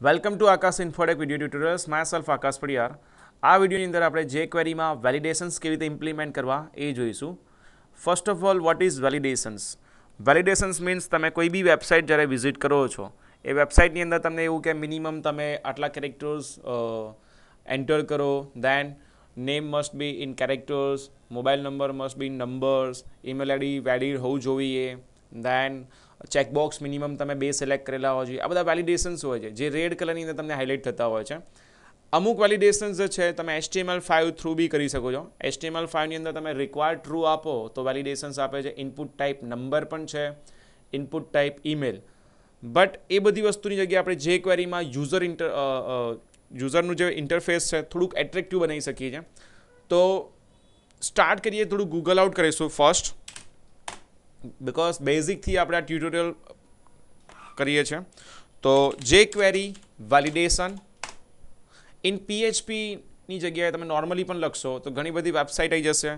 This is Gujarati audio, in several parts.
Welcome to Akash Infotech video tutorials myself Akash Padiyar આ વિડીયોની અંદર આપણે જે ક્વેરીમાં વેલિડેશન્સ કેવી રીતે ઇમ્પ્લિમેન્ટ કરવા એ જોઈશું. First of all what is validations validations means તમે કોઈ બી વેબસાઇટ જ્યારે વિઝિટ કરો છો, એ વેબસાઇટની અંદર તમને એવું કે મિનિમમ તમે આટલા કેરેક્ટર્સ એન્ટર કરો then name must be in characters mobile number must be in numbers email ID valid હોવું જોઈએ દેન ચેકબોક્સ મિનિમમ તમે બે સિલેક્ટ કરેલા હોય છે. આ બધા વેલિડેશન્સ હોય છે. જે રેડ કલરની અંદર તમને હાઇલાઇટ થતા હોય છે. અમુક વેલિડેશન્સ છે, તમે એચટીએમએલ ફાઇવ થ્રુ બી કરી શકો છો. એચટીએમએલ ફાઇવની અંદર તમે રિક્વાયર્ડ ટ્રુ આપો, તો વેલિડેશન્સ આપે છે. ઇનપુટ ટાઈપ નંબર પણ છે. ઇનપુટ ટાઈપ ઈમેલ બટ એ બધી વસ્તુની જગ્યાએ આપણે જે ક્વેરીમાં યુઝર ઇન્ટર યુઝરનું જે ઇન્ટરફેસ છે, થોડુંક એટ્રેક્ટિવ બનાવી શકીએ છીએ. તો સ્ટાર્ટ કરીએ, થોડું ગૂગલ આઉટ કરીશું ફર્સ્ટ બિકોઝ બેઝિકથી આપણે આ ટ્યુટોરિયલ કરીએ છીએ. તો જે ક્વેરી વેલિડેશન ઇન પીએચપીની જગ્યાએ તમે નોર્મલી પણ લખશો, તો ઘણી બધી વેબસાઇટ આવી જશે.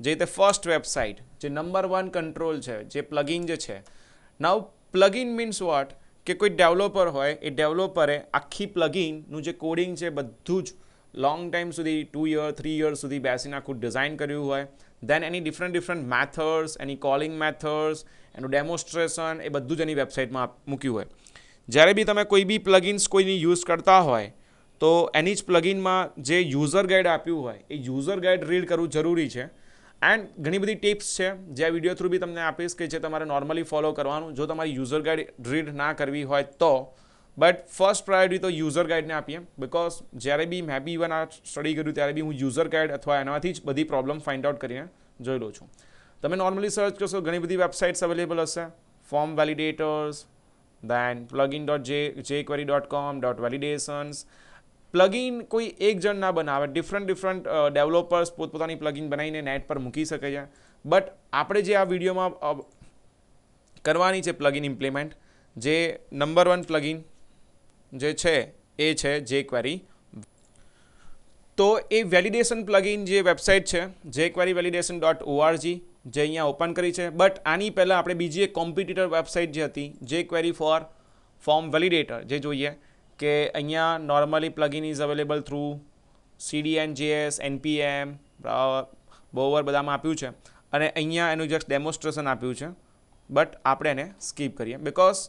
જે રીતે ફર્સ્ટ વેબસાઇટ જે નંબર વન કંટ્રોલ છે, જે પ્લગિન જે છે. નાવ પ્લગિન મીન્સ વોટ કે કોઈ ડેવલોપર હોય, એ ડેવલોપરે આખી પ્લગિનનું જે કોડિંગ છે, બધું જ લોંગ ટાઈમ સુધી ટુ યર થ્રી યર સુધી બેસીને આખું ડિઝાઇન કર્યું હોય. દેન એની ડિફરન્ટ ડિફરન્ટ મેથડ્સ એની કોલિંગ મેથડ્સ એનું ડેમોન્સ્ટ્રેશન એ બધું જ એની વેબસાઇટમાં મૂક્યું હોય. જ્યારે બી તમે કોઈ બી પ્લગિન્સ કોઈની યુઝ કરતા હોય, તો એની જ પ્લગિનમાં જે યુઝર ગાઈડ આપ્યું હોય, એ યુઝર ગાઈડ રીડ કરવું જરૂરી છે. એન્ડ ઘણી બધી ટિપ્સ છે, જે આ વીડિયો થ્રુ બી તમને આપીશ કે જે તમારે નોર્મલી ફોલો કરવાનું. જો તમારી યુઝર ગાઈડ રીડ ના કરવી હોય તો બટ ફર્સ્ટ પ્રાયોરિટી તો યુઝર ગાઈડને આપીએ. બિકોઝ જ્યારે બી મેં બી ઇવન આ સ્ટડી કર્યું, ત્યારે બી હું યુઝર ગાઈડ અથવા એનાથી જ બધી પ્રોબ્લેમ ફાઇન્ડ આઉટ કરીને જોઈ લઉં છું. તમે નોર્મલી સર્ચ કરશો, ઘણી બધી વેબસાઇટ્સ અવેલેબલ હશે. Form validators then plugin dot જે jQuery dot com dot validations plugin કોઈ એક જણ ના બનાવે. ડિફરન્ટ ડિફરન્ટ ડેવલપર્સ પોતપોતાની પ્લગઇન બનાવીને નેટ પર મૂકી શકે છે. બટ આપણે જે આ વિડીયોમાં કરવાની છે પ્લગઇન ઇમ્પ્લિમેન્ટ જે નંબર વન પ્લગઇન જે છે, એ છે જે ક્વેરી તો એ વેલિડેશન પ્લગઇન જે વેબસાઇટ છે jQuery validation dot ORG જે અહીંયા ઓપન કરી છે. બટ આની પહેલાં આપણે બીજી એક કોમ્પિટિટર વેબસાઇટ જે હતી જે ક્વેરી ફોર ફોર્મ વેલિડેટર જે જોઈએ કે અહીંયા normally plugin is available through CDN JS NPM Bower બધામાં આપ્યું છે. અને અહીંયા એનું જસ્ટ ડેમોન્સ્ટ્રેશન આપ્યું છે. બટ આપણે એને સ્કીપ કરીએ. બિકોઝ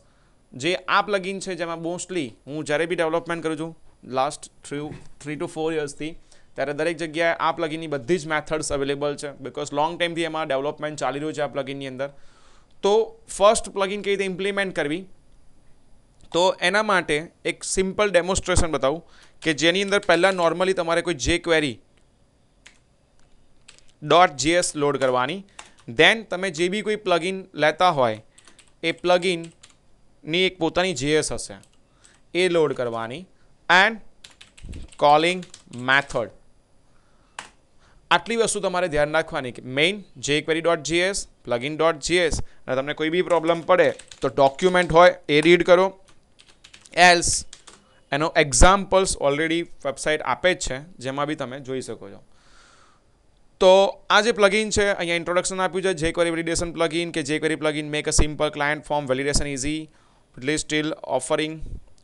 જે આ પ્લગિન છે જેમાં મોસ્ટલી હું જ્યારે બી ડેવલપમેન્ટ કરું છું last three three two four યર્સથી ત્યારે દરેક જગ્યાએ આ પ્લગિનની બધી જ મેથડ્સ અવેલેબલ છે. બિકોઝ લોંગ ટાઈમથી એમાં ડેવલપમેન્ટ ચાલી રહ્યું છે આ પ્લગિનની અંદર. તો ફર્સ્ટ પ્લગિન કઈ રીતે ઇમ્પ્લિમેન્ટ કરવી? તો એના માટે એક સિમ્પલ ડેમોન્સ્ટ્રેશન બતાવું કે જેની અંદર પહેલાં નોર્મલી તમારે કોઈ jQuery dot JS load કરવાની દેન તમે જે બી કોઈ પ્લગિન લેતા હોય, એ પ્લગિનની એક પોતાની જીએસ હશે. એ લોડ કરવાની. એન્ડ કોલિંગ મેથડ આટલી વસ્તુ તમારે ધ્યાન રાખવાની કે main jQuery dot JS plugin dot JS અને તમને કોઈ બી પ્રોબ્લેમ પડે તો ડોક્યુમેન્ટ હોય એ રીડ કરો. એલ્સ એનો એક્ઝામ્પલ્સ ઓલરેડી વેબસાઇટ આપે જ છે, જેમાં બી તમે જોઈ શકો છો. તો આ જે પ્લગિન છે, અહીંયા ઇન્ટ્રોડક્શન આપ્યું છે જે ક્વેરી વેલિડેશન પ્લગિન કે jQuery plugin make a simple client form validation easy એટલે સ્ટીલ ઓફરિંગ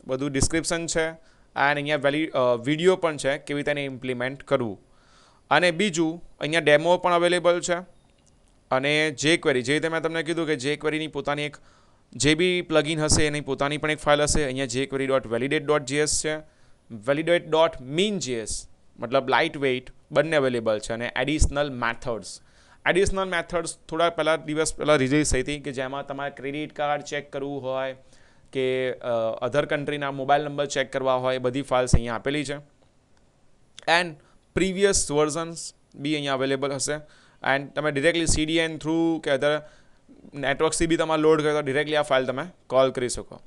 બધું ડિસ્ક્રિપ્શન છે એન્ડ અહીંયા વેલી વીડિયો પણ છે કેવી રીતે ઇમ્પ્લિમેન્ટ કરવું. અને બીજું, અહીંયા ડેમો પણ અવેલેબલ છે. અને જે ક્વેરી જે રીતે મેં તમને કીધું કે જે ક્વેરીની પોતાની એક, જે બી પ્લગિન હશે એની પોતાની પણ એક ફાઇલ હશે. અહીંયા jQuery dot validate dot JS છે. વેલિડેટ ડોટ મીન જીએસ મતલબ લાઇટ વેઇટ બંને અવેલેબલ છે અને એડિશનલ મેથડ્સ એડિશનલ મેથડ્સ થોડા પહેલાં દિવસ પહેલાં રિલીઝ થઈ હતી કે જેમાં તમારે ક્રેડિટ કાર્ડ ચેક કરવું હોય કે અધર કન્ટ્રીના મોબાઈલ નંબર ચેક કરવા હોય, બધી ફાઇલ્સ અહીંયા આપેલી છે. એન્ડ પ્રીવિયસ વર્ઝન્સ બી અહીંયા અવેલેબલ હશે. એન્ડ તમે ડિરેક્ટલી સીડીએન થ્રુ કે અધર નેટવર્કથી બી તમારે લોડ કરો તો ડિરેક્ટલી આ ફાઇલ તમે કોલ કરી શકો.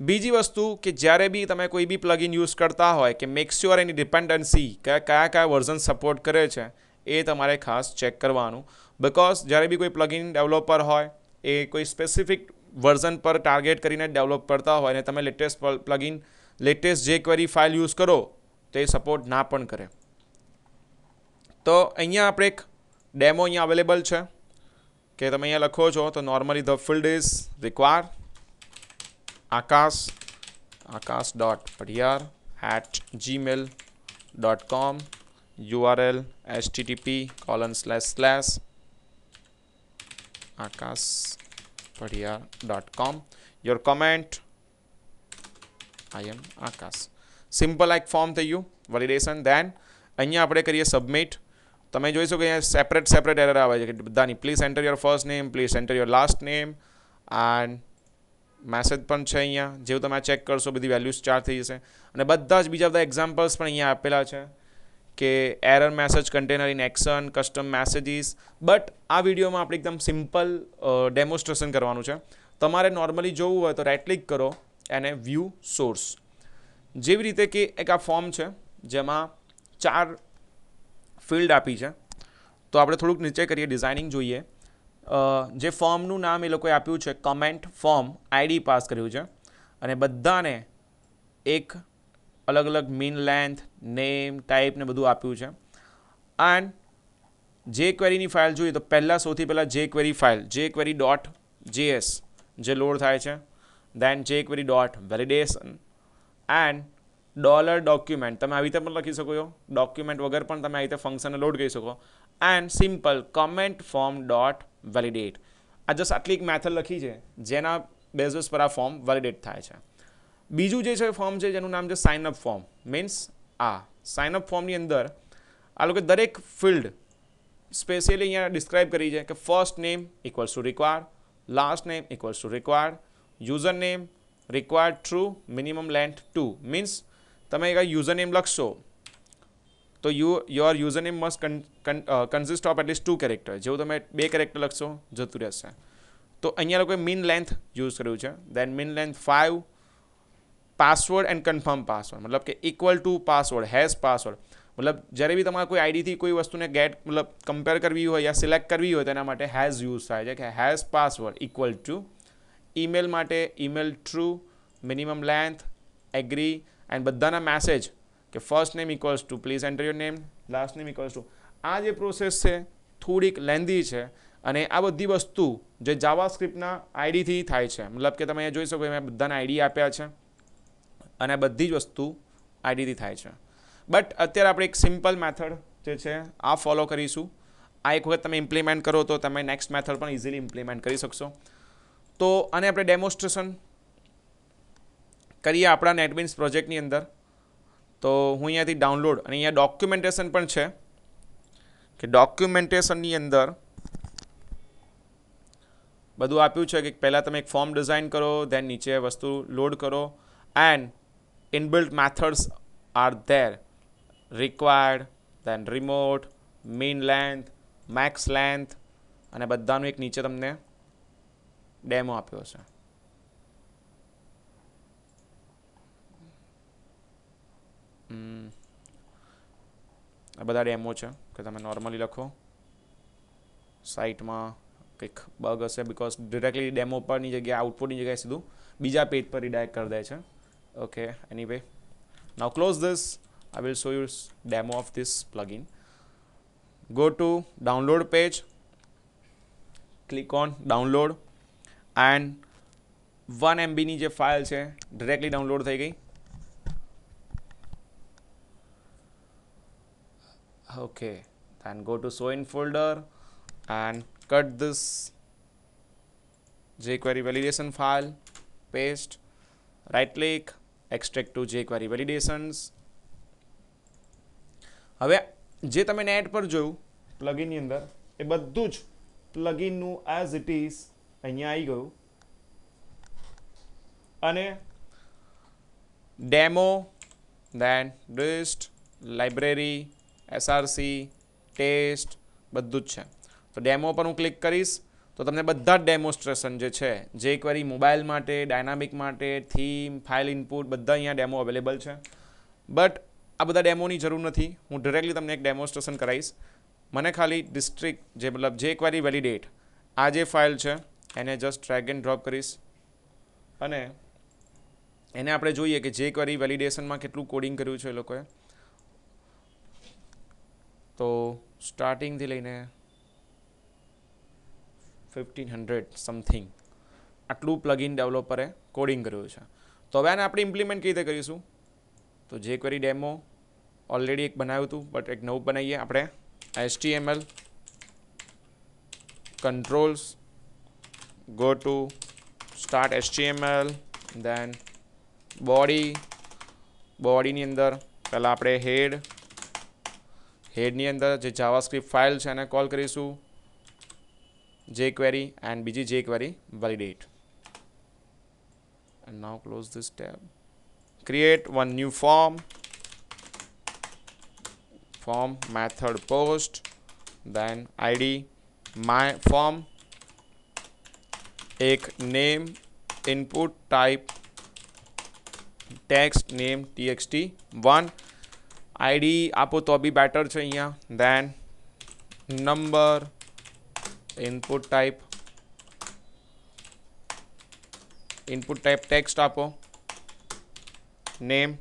બીજી વસ્તુ કે જ્યારે બી તમે કોઈ બી પ્લગઇન યુઝ કરતા હોય કે મેક શ્યોર એની ડિપેન્ડન્સી કયા કયા કયા વર્ઝન સપોર્ટ કરે છે એ તમારે ખાસ ચેક કરવાનું. બિકોઝ જ્યારે બી કોઈ પ્લગઇન ડેવલપર હોય, એ કોઈ સ્પેસિફિક વર્ઝન પર ટાર્ગેટ કરીને ડેવલપ કરતા હોય અને તમે latest plugin latest jQuery file use કરો, તો એ સપોર્ટ ના પણ કરે. તો અહીંયા આપણે એક ડેમો અહીંયા અવેલેબલ છે. કે તમે અહીંયા લખો છો, તો normally the field is require Akash Akash dot Padhiyar at Gmail dot com URL H TTP colon slash slash Akash Padhiyar dot com. Your comment I am Akash. Simple એક ફોર્મ થઈ ગયું. વેલિડેશન ધેન અહીંયા આપણે કરીએ સબમિટ તમે જોઈ શકો અહીંયા સેપરેટ સેપરેટ એરર આવે છે. બધાની. Please enter your first name please enter your last name and message પણ છે અહીંયા. જેવું તમે ચેક કરશો, બધી વેલ્યુઝ ચાર્જ થઈ જશે. અને બધા જ બીજા બધા એક્ઝામ્પલ્સ પણ અહીંયા આપેલા છે. કે error message container in action custom messages but આ વિડીયોમાં આપણે એકદમ સિમ્પલ ડેમોન્સ્ટ્રેશન કરવાનું છે. તમારે નોર્મલી જોવું હોય તો રાઇટ ક્લિક કરો એને વ્યૂ સોર્સ જેવી રીતે કે એક આ ફોર્મ છે, જેમાં ચાર ફિલ્ડ આપી છે. તો આપણે થોડુંક નીચે કરીએ ડિઝાઇનિંગ જોઈએ. જે ફોર્મનું નામ એ લોકોએ આપ્યું છે કમેન્ટ ફોર્મ આઈડી પાસ કર્યું છે. અને બધાને એક અલગ અલગ મીન લેન્થ નેમ ટાઈપ ને બધું આપ્યું છે. એન્ડ જે ક્વેરીની ફાઇલ જોઈએ તો પહેલાં સૌથી પહેલાં jQuery file jQuery dot JS જે લોડ થાય છે. Then jQuery dot validation and dollar document તમે આવી રીતે પણ લખી શકો છો. ડોક્યુમેન્ટ વગર પણ તમે આવી રીતે ફંક્શનને લોડ કરી શકો. And simple comment form dot validate આ જસ્ટ આટલી એક મેથડ લખી છે. જેના બેઝિસ પર આ ફોર્મ વેલિડેટ થાય છે. બીજું જે છે ફોર્મ છે જેનું નામ છે સાઇન અપ ફોર્મ મીન્સ આ સાઇન અપ ફોર્મની અંદર આ લોકો દરેક ફિલ્ડ સ્પેશિયલી અહીંયા ડિસ્ક્રાઇબ કરી છે કે first name equals to required last name equals to required user name required true minimum length two means તમે એક યુઝર નેમ લખશો, તો you your user name must consist of at least two character જેવું તમે બે કેરેક્ટર લખશો, જતું રહેશે. તો અહીંયા લોકોએ મીન લેન્થ યુઝ કર્યું છે. Then min length five password and confirm password મતલબ કે equal to password has password મતલબ જ્યારે બી તમારે કોઈ આઈડીથી કોઈ વસ્તુને ગેટ મતલબ કમ્પેર કરવી હોય યા સિલેક્ટ કરવી હોય તેના માટે હેઝ યુઝ થાય છે કે has password equal to email માટે email true minimum length agree and બધાના મેસેજ કે first name equals to please enter your name last name equals to આ જે પ્રોસેસ છે થોડીક લેન્ધી છે અને આ બધી વસ્તુ જે જાવા સ્ક્રિપ્ટના આઈડીથી થાય છે મતલબ કે તમે જોઈ શકો મેં બધાના આઈડી આપ્યા છે અને બધી જ વસ્તુ આઈડીથી થાય છે. બટ અત્યારે આપણે એક સિમ્પલ મેથડ જે છે, આ ફોલો કરીશું. આ એક વખત તમે ઇમ્પ્લિમેન્ટ કરો તો તમે નેક્સ્ટ મેથડ પણ ઇઝીલી ઇમ્પ્લિમેન્ટ કરી શકશો. તો આને આપણે ડેમોન્સ્ટ્રેશન કરીએ આપણા નેટબીન્સ પ્રોજેક્ટની અંદર. તો હું અહીંયાથી ડાઉનલોડ અને અહીંયા ડોક્યુમેન્ટેશન પણ છે કે ડોક્યુમેન્ટેશનની અંદર બધું આપ્યું છે કે પહેલાં તમે એક ફોર્મ ડિઝાઇન કરો ધેન નીચે વસ્તુ લોડ કરો. And inbuilt methods are there. Required, then remote, mean length, max length, અને બધાનું એક નીચે તમને ડેમો આપ્યો છે આ બધા ડેમો છે કે તમે નોર્મલી લખો. સાઇટમાં કંઈક બગ હશે બિકોઝ ડિરેક્ટલી ડેમો પરની જગ્યાએ આઉટપુટની જગ્યાએ સીધું બીજા પેજ પર રિડાયરેક્ટ કરી દે છે. okay anyway now close this I will show you demo of this plugin go to download page click on download and 1 MB ની જે ફાઇલ છે ડિરેક્ટલી ડાઉનલોડ થઈ ગઈ okay then go to show in folder and cut this jQuery validation file paste right click extract to jQuery validations હવે, જે તમે નેટ પર જોયું પ્લગિનની અંદર, એ બધું જ પ્લગિનનું એઝ ઇટ ઇઝ અહીંયા આવી ગયું. અને demo then dist library SRC test બધું જ છે. તો ડેમો પર હું ક્લિક કરીશ તો તમને બધા જ ડેમોન્સ્ટ્રેશન જે છે, જે ક્વેરી મોબાઈલ માટે ડાયનામિક માટે થીમ ફાઇલ ઇનપુટ બધા અહીંયા ડેમો અવેલેબલ છે. બટ આ બધા ડેમોની જરૂર નથી. હું ડિરેક્ટલી તમને એક ડેમોન્સ્ટ્રેશન કરાવીશ. મને ખાલી ડિસ્ટ્રિક્ટ જે મતલબ જે ક્વેરી વેલિડેટ આ જે ફાઇલ છે, એને જસ્ટ ટ્રેક એન્ડ ડ્રોપ કરીશ. અને એને આપણે જોઈએ કે જે ક્વેરી વેલિડેશનમાં કેટલું કોડિંગ કર્યું છે એ લોકોએ. તો સ્ટાર્ટિંગથી લઈને ફિફ્ટીન હંડ્રેડ સમથિંગ આટલું પ્લગિન ડેવલપરે કોડિંગ કર્યું છે. તો હવે આને આપણે ઇમ્પ્લિમેન્ટ કઈ રીતે કરીશું? તો જે ક્વેરી ડેમો ઓલરેડી એક બનાવ્યું હતું બટ એક નવું બનાવીએ. આપણે HTML controls go to start HTML then body બોડીની અંદર પહેલાં આપણે હેડ હેડની અંદર જે જાવાસ્ક્રિપ્ટ ફાઇલ છે, એને કોલ કરીશું. jQuery and BG jQuery validate. And now close this tab. Create one new form. Form method post. Then ID my form. एक name input type text name txt one ID आपो तो अभी better चाहिए then number છે અહીંયા then number input type input type text આપો name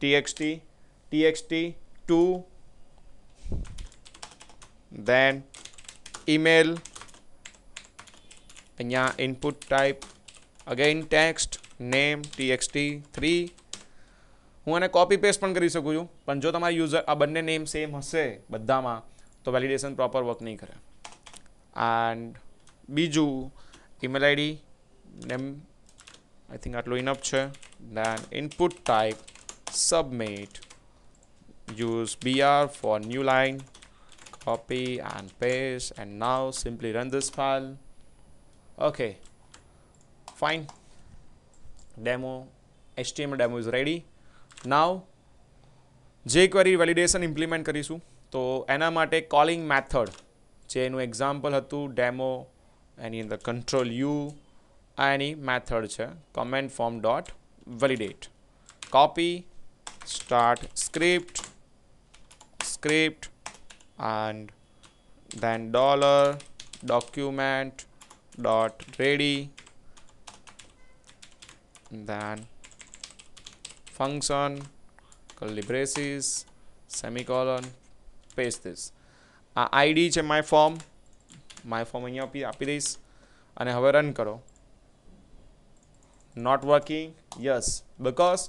TXT TXT two then email અહીંયા input type again text name TXT three હું આને કોપી પેસ્ટ પણ કરી શકું છું પણ જો તમારા યુઝર આ બંને નેમ સેમ હશે બધામાં તો વેલિડેશન પ્રોપર વર્ક નહીં કરે એન્ડ બીજું email ID name I think આટલું ઇનફ છે then input type submit use br for new line copy and paste and now simply run this file okay fine demo html demo is ready now jQuery validation implement કરીશું તો એના માટે કોલિંગ મેથડ જે એનું એક્ઝામ્પલ હતું ડેમો એની અંદર કંટ્રોલ યુ આ એની મેથડ છે comment form dot validate copy start script script end then dollar document dot ready then function curly braces semicolon paste this આ આઈડી છે માય ફોર્મ. માય ફોર્મ અહીંયા આપી આપી દઈશ. અને હવે રન કરો. નોટ વર્કિંગ યસ બિકોઝ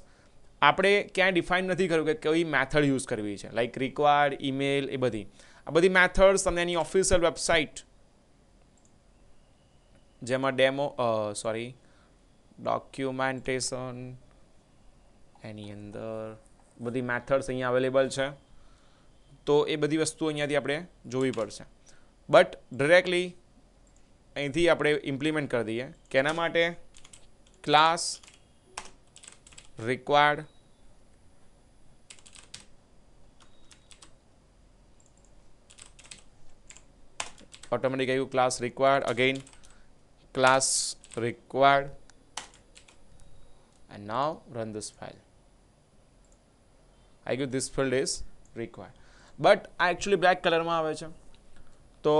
આપણે ક્યાંય ડિફાઇન નથી કર્યું કે કઈ મેથડ યુઝ કરવી છે. લાઈક રિક્વાયર્ડ ઈમેલ એ બધી. આ બધી મેથડ્સ તમને એની ઓફિશિયલ વેબસાઇટ જેમાં ડેમો સોરી ડોક્યુમેન્ટેશન એની અંદર બધી મેથડ્સ અહીંયા અવેલેબલ છે. તો એ બધી વસ્તુ અહીંયાથી આપણે જોવી પડશે. બટ ડિરેક્ટલી અહીંથી આપણે ઇમ્પ્લિમેન્ટ કરી દઈએ કે એના માટે ક્લાસ રિક્વાયર્ડ ઓટોમેટિક આવ્યું class required again class required and now run this file. I give this field is required. But આ એકચ્યુઅલી બ્લેક કલરમાં આવે છે. તો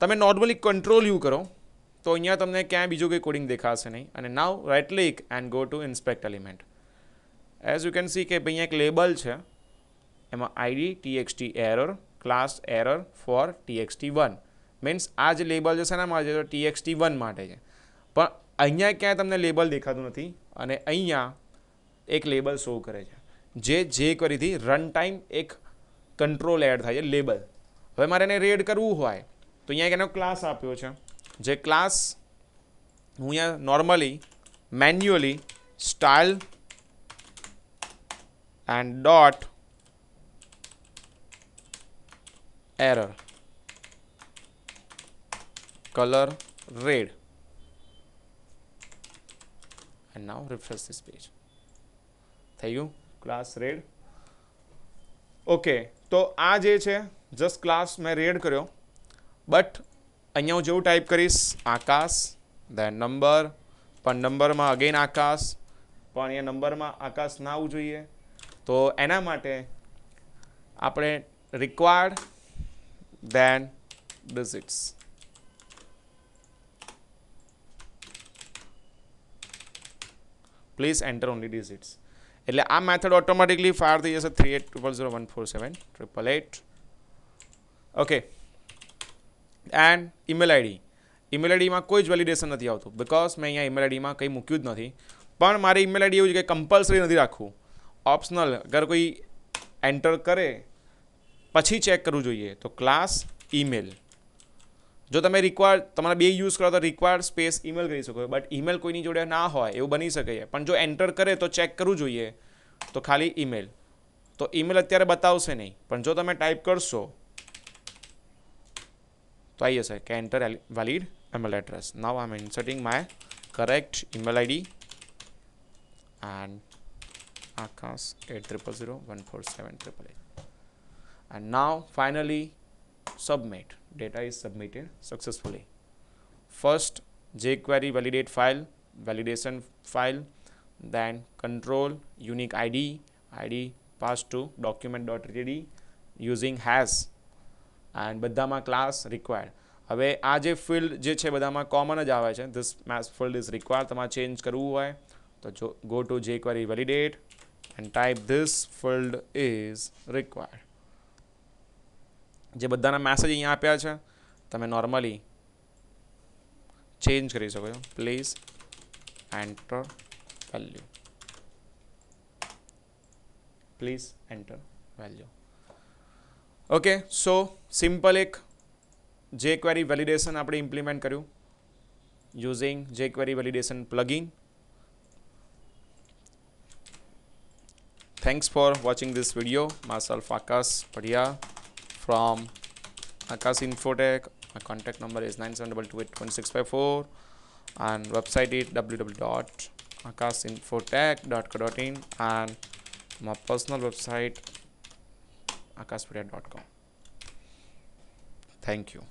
તમે નોર્મલી કંટ્રોલ યુ કરો, તો અહીંયા તમને ક્યાંય બીજું કંઈ કોડિંગ દેખાશે નહીં. અને now right click and go to inspect element as you can see કે અહીંયા એક લેબલ છે. એમાં ID TXT error class error for TXT one means આ જે લેબલ છે શેના માટે છે? ટીએક્સટી વન માટે છે. પણ અહીંયા ક્યાંય તમને લેબલ દેખાતું નથી અને અહીંયા એક લેબલ શો કરે છે. જે જે કરીથી રન ટાઈમ એક કંટ્રોલ એડ થાય છે લેબલ હવે મારે એને રેડ કરવું હોય, તો અહીંયા એક એનો ક્લાસ આપ્યો છે, જે ક્લાસ હું અહીંયા normally manually style and dot error colour red and now refresh this page થઈ ગયું ક્લાસ રેડ ઓકે, તો આ જે છે જસ્ટ ક્લાસ મેં રેડ કર્યો. બટ અહીંયા હું જેવું ટાઈપ કરીશ, આકાશ દેન નંબર પણ નંબરમાં અગેન આકાશ, પણ અહીંયા નંબરમાં આકાશ ના આવવું જોઈએ. તો એના માટે આપણે required then digits please enter only digits એટલે આ મેથડ ઓટોમેટિકલી ફાયર થઈ જશે three eight triple zero one four seven triple eight okay and email ID email આઈડીમાં કોઈ જ વેલિડેશન નથી આવતું બિકોઝ મેં અહીંયા ઈમેલ આઈડીમાં કંઈ મૂક્યું જ નથી. પણ મારે ઈમેલ આઈડી એવું છે કે કમ્પલસરી નથી રાખવું. ઓપ્શનલ અગર કોઈ એન્ટર કરે, પછી ચેક કરવું જોઈએ. તો ક્લાસ ઈમેલ જો તમે રિક્વાયર તમારા બે યુઝ કરો તો રિક્વાયર્ડ સ્પેસ ઈમેલ કરી શકો. બટ ઈમેલ કોઈની જોડે ના હોય, એવું બની શકે. છે પણ જો એન્ટર કરે તો ચેક કરવું જોઈએ, તો ખાલી ઈમેલ તો ઈમેલ અત્યારે બતાવશે નહીં. પણ જો તમે ટાઈપ કરશો, તો આવી જશે કે enter valid email address. Now i'm inserting my correct email id and akash 80014788 and now finally submit data is submitted successfully first jquery validate file validation file then control unique id id passed to document.td using hash and બધામાં ક્લાસ રિક્વાયર્ડ હવે આ જે ફિલ્ડ જે છે બધામાં કોમન જ આવે છે this maths field is required તમારે ચેન્જ કરવું હોય તો જો go to jQuery validate and type this field is required જે બધાના મેસેજ અહીંયા આપ્યા છે, તમે નોર્મલી ચેન્જ કરી શકો છો. Please enter value please enter value okay so simple એક જે ક્વેરી વેલિડેશન આપણે ઇમ્પ્લિમેન્ટ કર્યું. Using jQuery validation plugin thanks for watching this video myself Akash Padhiya from Akash Infotech. My contact number is 97281654 and website is www.akasinfotech.co.in and my personal website akashpedia.com. Thank you.